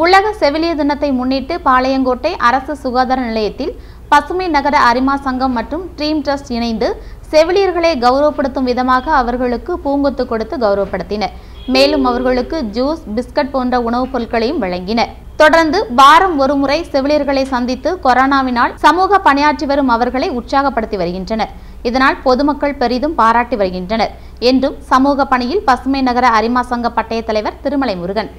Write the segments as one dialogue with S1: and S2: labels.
S1: உலக செவிலியர் தினத்தை முன்னிட்டு பாளையங்கோட்டை அரசு சுகாதார நிலையத்தில் பசுமை நகர அரிமா சங்கம் மற்றும் ட்ரீம் ட்ரஸ்ட் இணைந்து செவிலியர்களை கௌரவப்படுத்தும் விதமாக அவர்களுக்கு பூங்கொத்து கொடுத்து கௌரவப்படுத்தினர். மேலும் அவர்களுக்கு ஜூஸ் பிஸ்கட் போன்ற உணவுப் பொருட்களையும் வழங்கினர். தொடர்ந்து வாரம் ஒருமுறை செவிலியர்களை சந்தித்து கொரோனாவினால் சமூக பணியாற்றி வரும் அவர்களை உற்சாகப்படுத்தி வருகின்றனர். இதனால் பொதுமக்கள் பெரிதும் பாராட்டி வருகின்றனர். என்றும் சமூக பணியில் பசுமை நகர அரிமா சங்க பட்டய தலைவர் திருமலை முருகன்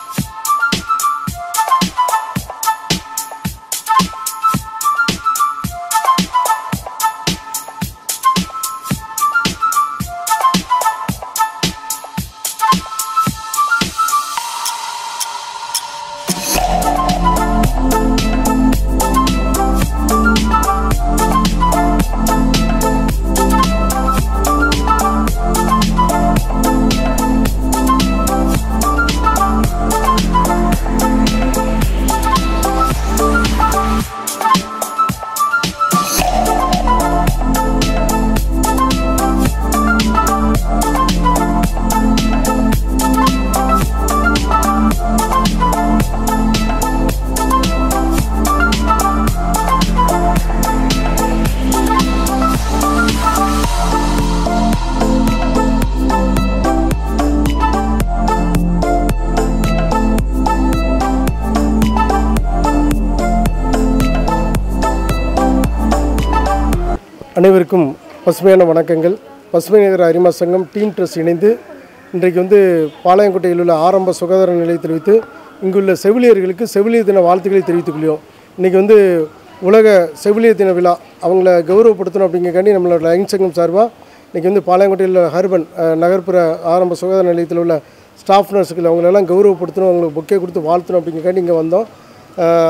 S2: அனைவருக்கும் பசுமையான வணக்கங்கள். பசுமை நகர அரிமா சங்கம் டீம் ட்ரஸ்ட் இணைந்து இன்றைக்கு வந்து பாளையங்கோட்டையில் உள்ள ஆரம்ப சுகாதார நிலையத்தில் வைத்து இங்குள்ள செவிலியர்களுக்கு செவிலியர் தின வாழ்த்துக்களை தெரிவித்துக் கொள்கிறோம். இன்றைக்கி வந்து உலக செவிலியர் தின விழா. அவங்கள கௌரவப்படுத்தணும் அப்படிங்கிறக்காண்டி நம்மளோட லைன் சங்கம் சார்பாக இன்றைக்கி வந்து பாளையங்கோட்டையில் உள்ள ஹர்பன் நகர்ப்புற ஆரம்ப சுகாதார நிலையத்தில் உள்ள ஸ்டாஃப் நர்ஸுகள் அவங்களெல்லாம் கௌரவப்படுத்தணும் அவங்களுக்கு பொக்கே கொடுத்து வாழ்த்தணும் அப்படிங்கிறக்காண்டி இங்கே வந்தோம்.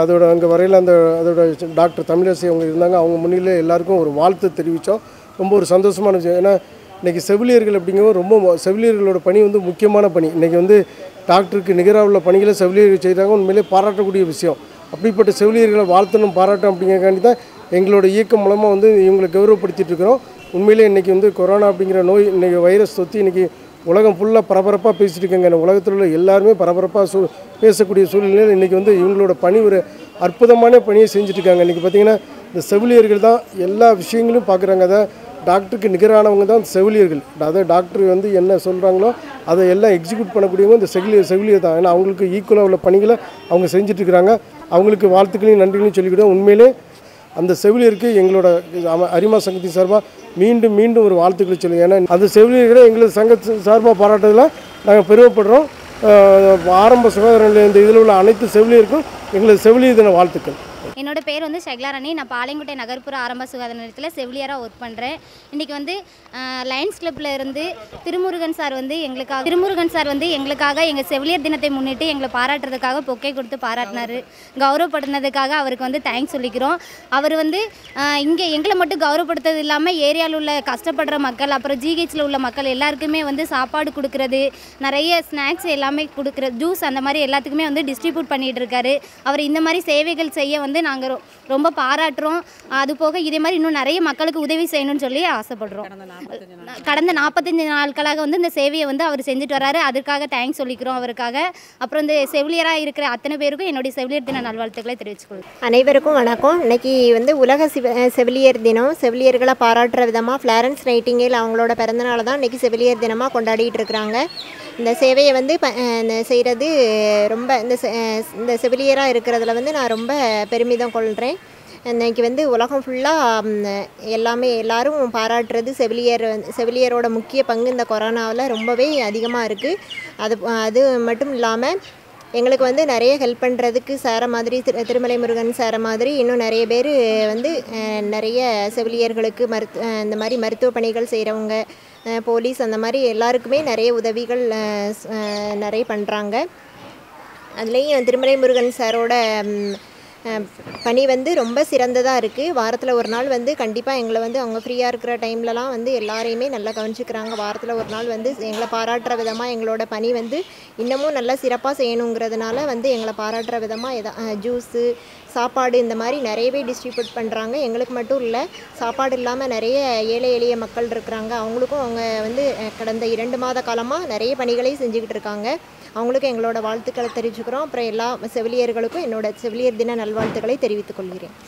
S2: அதோட அங்கே வரையில் அந்த அதோட டாக்டர் தமிழரசி அவங்க இருந்தாங்க. அவங்க முன்னிலே எல்லாருக்கும் ஒரு வாழ்த்து தெரிவித்தோம் ரொம்ப ஒரு சந்தோஷமான விஷயம். ஏன்னா இன்றைக்கி செவிலியர்கள் அப்படிங்கிறது ரொம்ப செவிலியர்களோட பணி வந்து முக்கியமான பணி. இன்றைக்கி வந்து டாக்டருக்கு நிகராக உள்ள பணிகளை செவிலியர்கள் செய்கிறாங்க உண்மையிலே பாராட்டக்கூடிய விஷயம். அப்படிப்பட்ட செவிலியர்களை வாழ்த்தணும் பாராட்டும் அப்படிங்கிறக்காண்டி தான் எங்களோட இயக்கம் மூலமாக வந்து இவங்களை கௌரவப்படுத்திட்டு இருக்கிறோம். உண்மையிலே இன்றைக்கி வந்து கொரோனா அப்படிங்கிற நோய் இன்றைக்கி வைரஸ் தொத்தி இன்றைக்கி உலகம் ஃபுல்லாக பரபரப்பாக பேசிட்டு இருக்காங்க. உலகத்தில் உள்ள எல்லாருமே பரபரப்பாக சூ பேசக்கூடிய சூழ்நிலையில் இன்றைக்கி வந்து இவங்களோட பணி ஒரு அற்புதமான பணியை செஞ்சுட்ருக்காங்க இன்றைக்கி பார்த்தீங்கன்னா இந்த செவிலியர்கள் தான் எல்லா விஷயங்களும் பார்க்குறாங்க அதை டாக்டருக்கு நிகரானவங்க தான் செவிலியர்கள். அதாவது டாக்டர் வந்து என்ன சொல்கிறாங்களோ அதை எல்லாம் எக்ஸிக்யூட் பண்ணக்கூடியவங்க இந்த செவிலியர் செவிலியர் தான். ஏன்னா அவங்களுக்கு ஈக்குவலாக உள்ள பணிகளை அவங்க செஞ்சுட்டு இருக்கிறாங்க அவங்களுக்கு வாழ்த்துக்களையும் நன்றிகளையும் சொல்லிக்கிட்டோம் உண்மையிலே அந்த செவிலியருக்கு எங்களோட அரிமா சங்கத்தின் சார்பாக மீண்டும் மீண்டும் ஒரு வாழ்த்துக்களை சொல்லுங்கள் ஏன்னா அந்த செவிலியர்களை எங்களது சங்க சார்பாக பாராட்டுறதுல நாங்கள் பெருமைப்படுறோம். ஆரம்ப சுகாதார நிலையம் இந்த இதில் உள்ள அனைத்து செவிலியருக்கும் எங்களது செவிலியர் தின வாழ்த்துக்கள்.
S3: என்னோடய பேர் வந்து ஷெக்லாரணி நான் பாளையங்கோட்டை நகர்ப்புற ஆரம்ப சுகாதார நிலையத்தில் செவிலியராக ஒர்க் பண்ணுறேன் இன்றைக்கி வந்து லயன்ஸ் கிளப்பில் இருந்து திருமுருகன் சார் வந்து எங்களுக்காக திருமுருகன் சார் வந்து எங்களுக்காக எங்கள் செவிலியர் தினத்தை முன்னிட்டு எங்களை பாராட்டுறதுக்காக பொக்கை கொடுத்து பாராட்டினார். கௌரவப்படுத்தினதுக்காக அவருக்கு வந்து தேங்க்ஸ் சொல்லிக்கிறோம். அவர் வந்து இங்கே எங்களை மட்டும் கௌரவப்படுத்துறது இல்லாமல் ஏரியாவில் உள்ள கஷ்டப்படுற மக்கள் அப்புறம் ஜிஹெச்சில் உள்ள மக்கள் எல்லாருக்குமே வந்து சாப்பாடு கொடுக்கறது நிறைய ஸ்நாக்ஸ் எல்லாமே கொடுக்குறது ஜூஸ் அந்த மாதிரி எல்லாத்துக்குமே வந்து டிஸ்ட்ரிபியூட் பண்ணிகிட்டு இருக்காரு. அவர் இந்த மாதிரி சேவைகள் செய்ய வந்து நாங்கள் ரொம்ப பாராட்டுறோம். அது போக இதே மாதிரி இன்னும் நிறைய மக்களுக்கு உதவி செய்யணும்னு சொல்லி ஆசைப்படுறோம். கடந்த நாற்பத்தஞ்சு நாட்களாக வந்து இந்த சேவையை வந்து அவர் செஞ்சுட்டு வராரு அதுக்காக தேங்க்ஸ் சொல்லிக்கிறோம் அவருக்காக. அப்புறம் இந்த செவிலியராக இருக்கிற அத்தனை பேருக்கும் என்னுடைய செவிலியர் தின நல்வாழ்த்துக்களை தெரிவிச்சுக்கொள்கிறேன்
S4: அனைவருக்கும் வணக்கம். இன்னைக்கு வந்து உலக சிவ செவிலியர் தினம். செவிலியர்களை பாராட்டுற விதமாக ஃப்ளாரன்ஸ் நைட்டிங்கேல் அவங்களோட பிறந்தநாள் தான் இன்னைக்கு செவிலியர் தினமாக கொண்டாடிட்டு இருக்கிறாங்க. இந்த சேவையை வந்து ப செய்கிறது ரொம்ப இந்த செ- இந்த செவிலியராக இருக்கிறதுல வந்து நான் ரொம்ப பெருமிதம் கொள்கிறேன் இன்றைக்கி வந்து உலகம் ஃபுல்லாக எல்லாமே எல்லாரும் பாராட்டுறது செவிலியர் வந்து- செவிலியரோட முக்கிய பங்கு இந்த கொரோனாவில் ரொம்பவே அதிகமாக இருக்குது அது அது மட்டும் இல்லாமல் எங்களுக்கு வந்து நிறைய ஹெல்ப் பண்ணுறதுக்கு சார மாதிரி திரு திருமலை முருகன் சார மாதிரி இன்னும் நிறைய பேர் வந்து நிறைய செவிலியர்களுக்கு மருத்து இந்த மாதிரி மருத்துவ பணிகள் செய்கிறவங்க போலீஸ் அந்த மாதிரி எல்லாருக்குமே நிறைய உதவிகள் நிறைய பண்ணுறாங்க அதுலேயும் திருமலை முருகன் சாரோட பணி வந்து ரொம்ப சிறந்ததாக இருக்குது வாரத்தில் ஒரு நாள் வந்து கண்டிப்பாக எங்களை வந்து அவங்க ஃப்ரீயாக இருக்கிற டைம்லலாம் வந்து எல்லாரையுமே நல்லா கவனிச்சுக்கிறாங்க. வாரத்தில் ஒரு நாள் வந்து எங்களை பாராட்டுற விதமாக எங்களோட பணி வந்து இன்னமும் நல்லா சிறப்பாக செய்யணுங்கிறதுனால வந்து எங்களை பாராட்டுற விதமாக எதா ஜூஸு சாப்பாடு இந்த மாதிரி நிறையவே டிஸ்ட்ரிபியூட் பண்ணுறாங்க எங்களுக்கு மட்டும் இல்லை சாப்பாடு இல்லாமல் நிறைய ஏழை எளிய மக்கள் இருக்கிறாங்க. அவங்களுக்கும் அவங்க வந்து கடந்த இரண்டு மாத காலமாக நிறைய பணிகளை செஞ்சுக்கிட்டு இருக்காங்க. அவங்களுக்கும் எங்களோட வாழ்த்துக்களை தெரிவிச்சுக்கிறோம். அப்புறம் எல்லா செவிலியர்களுக்கும் என்னோட செவிலியர் தின நல்வாழ்த்துக்களை தெரிவித்துக் கொள்கிறேன்.